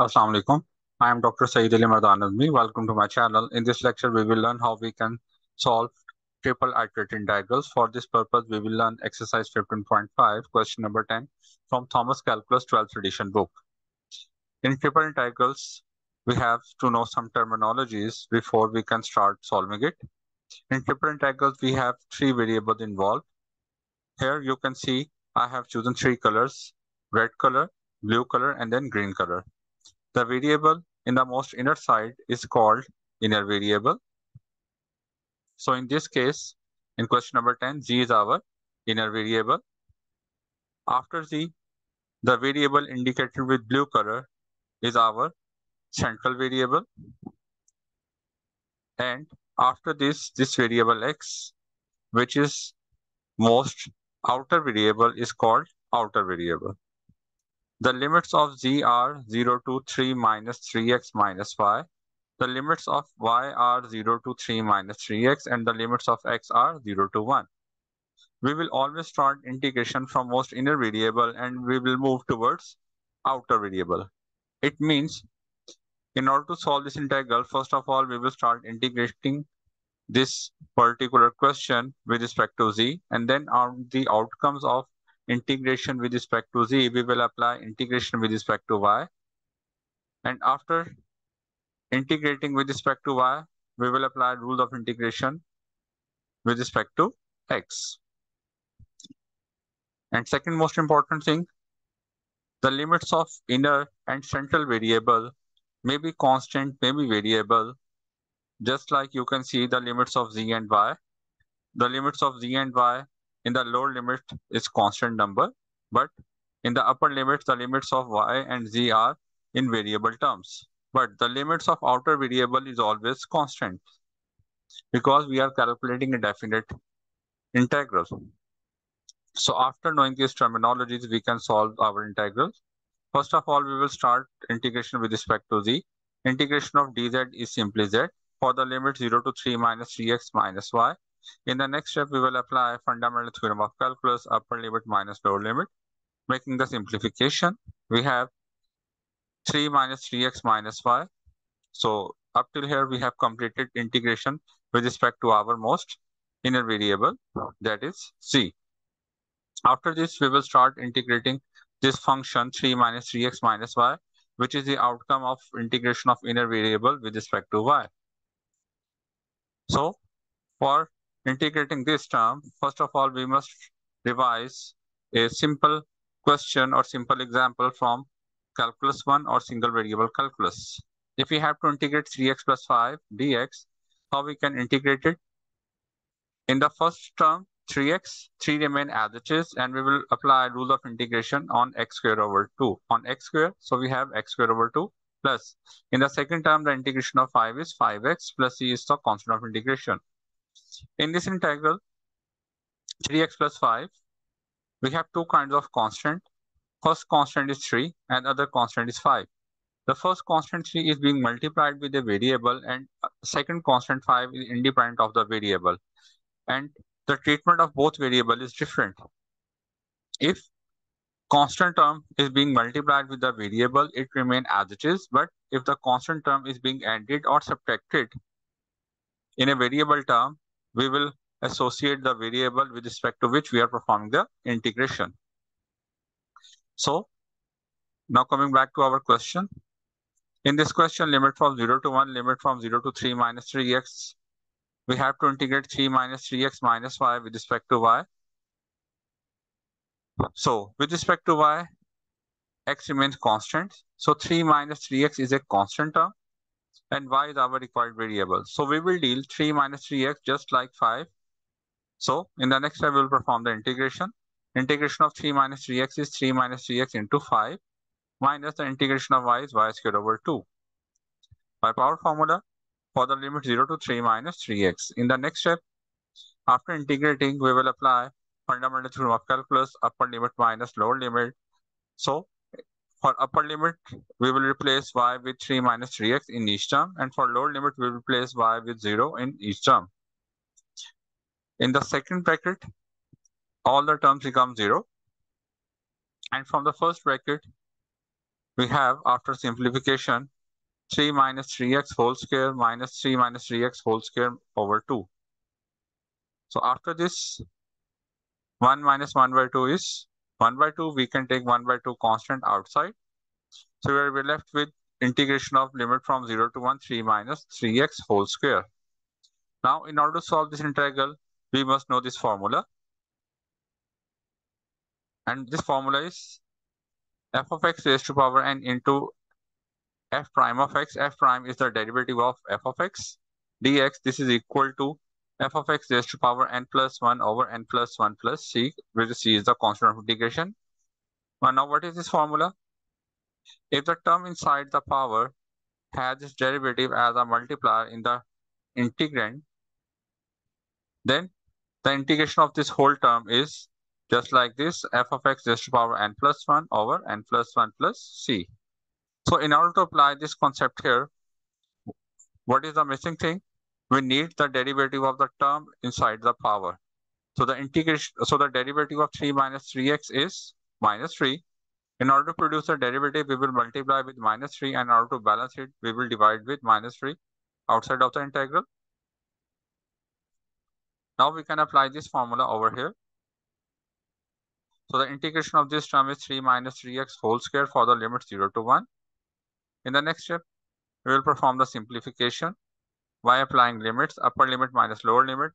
Assalamu alaikum. I am Dr. Syed Ali Mardan Azmi. Welcome to my channel. In this lecture, we will learn how we can solve triple iterated integrals. For this purpose, we will learn exercise 15.5, question number 10 from Thomas Calculus 12th edition book. In triple integrals, we have to know some terminologies before we can start solving it. In triple integrals, we have three variables involved. Here you can see I have chosen three colors, red color, blue color, and then green color. The variable in the most inner side is called inner variable. So in this case, in question number 10, z is our inner variable. After z, the variable indicated with blue color is our central variable. And after this, this variable x, which is most outer variable is called outer variable. The limits of z are 0 to 3 minus 3x minus y. The limits of y are 0 to 3 minus 3x and the limits of x are 0 to 1. We will always start integration from most inner variable and we will move towards outer variable. It means in order to solve this integral, first of all, we will start integrating this particular question with respect to z and then on the outcomes of integration with respect to z, we will apply integration with respect to y. And after integrating with respect to y, we will apply rule of integration with respect to x. And second most important thing, the limits of inner and central variable may be constant, may be variable, just like you can see the limits of z and y. The limits of z and y in the lower limit is constant number, but in the upper limit, the limits of y and z are in variable terms. But the limits of outer variable is always constant because we are calculating a definite integral. So after knowing these terminologies, we can solve our integrals. First of all, we will start integration with respect to z. Integration of dz is simply z for the limit 0 to 3 minus 3x minus y in the next step, we will apply fundamental theorem of calculus, upper limit minus lower limit. Making the simplification, we have 3 minus 3x minus y. So up till here, we have completed integration with respect to our most inner variable, that is c. After this, we will start integrating this function 3 minus 3x minus y, which is the outcome of integration of inner variable with respect to y. So for integrating this term, first of all, we must revise a simple question or simple example from calculus 1 or single variable calculus. If we have to integrate 3x plus 5 dx, how we can integrate it? In the first term, 3x, 3 remain as it is, and we will apply rule of integration on x square over 2. On x square, so we have x square over 2 plus. In the second term, the integration of 5 is 5x plus c is the constant of integration. In this integral, 3x plus 5, we have two kinds of constant. First constant is 3 and other constant is 5. The first constant 3 is being multiplied with a variable and second constant 5 is independent of the variable. And the treatment of both variable is different. If constant term is being multiplied with the variable, it remains as it is. But if the constant term is being added or subtracted in a variable term, we will associate the variable with respect to which we are performing the integration. So now coming back to our question. In this question, limit from 0 to 1, limit from 0 to 3 minus 3x. We have to integrate 3 minus 3x minus y with respect to y. So with respect to y, x remains constant. So 3 minus 3x is a constant term and y is our required variable. So we will deal 3 minus 3x just like 5. So in the next step, we will perform the integration. Integration of 3 minus 3x is 3 minus 3x into 5 minus the integration of y is y squared over 2. By power formula, for the limit 0 to 3 minus 3x. In the next step, after integrating, we will apply fundamental theorem of calculus, upper limit minus lower limit. So for upper limit, we will replace y with 3 minus 3x in each term. And for lower limit, we will replace y with 0 in each term. In the second bracket, all the terms become 0. And from the first bracket, we have after simplification 3 minus 3x whole square minus 3 minus 3x whole square over 2. So after this 1 minus 1 by 2 is 1 by 2. We can take 1 by 2 constant outside. So we're left with integration of limit from 0 to 1, 3 minus 3x whole square. Now, in order to solve this integral, we must know this formula. And this formula is f of x raised to power n into f prime of x. f prime is the derivative of f of x dx. This is equal to f of x raised to power n plus 1 over n plus 1 plus c, where c is the constant of integration. now, what is this formula? If the term inside the power has its derivative as a multiplier in the integrand, then the integration of this whole term is just like this, f of x raised to power n plus 1 over n plus 1 plus c. So in order to apply this concept here, what is the missing thing? We need the derivative of the term inside the power. So the integration, so the derivative of 3 minus 3x is minus 3. In order to produce the derivative, we will multiply with minus 3 and in order to balance it, we will divide with minus 3 outside of the integral. Now we can apply this formula over here. So the integration of this term is 3 minus 3x whole square for the limit 0 to 1. In the next step, we will perform the simplification by applying limits, upper limit minus lower limit,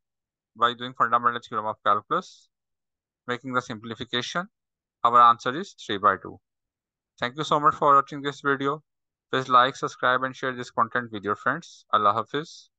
by doing fundamental theorem of calculus, making the simplification. Our answer is 3 by 2. Thank you so much for watching this video. Please like, subscribe and share this content with your friends. Allah Hafiz.